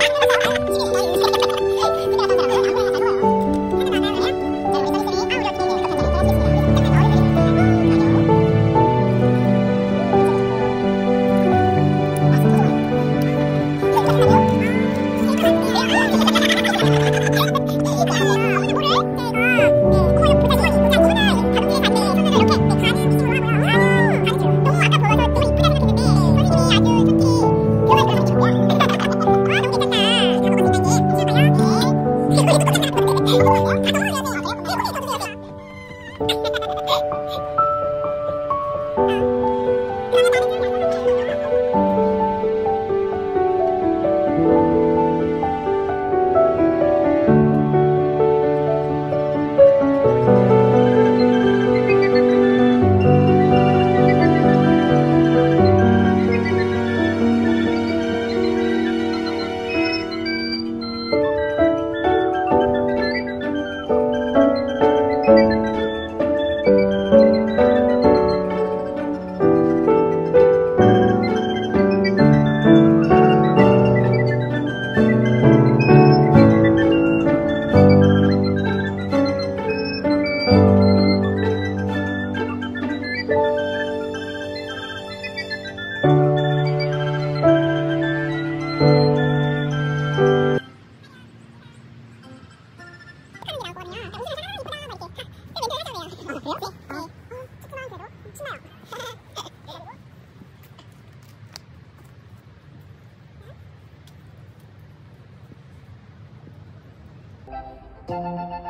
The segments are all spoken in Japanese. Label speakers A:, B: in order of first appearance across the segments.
A: Ha ha ha! よ。はい。Thank you.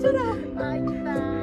A: 철아. 아이다.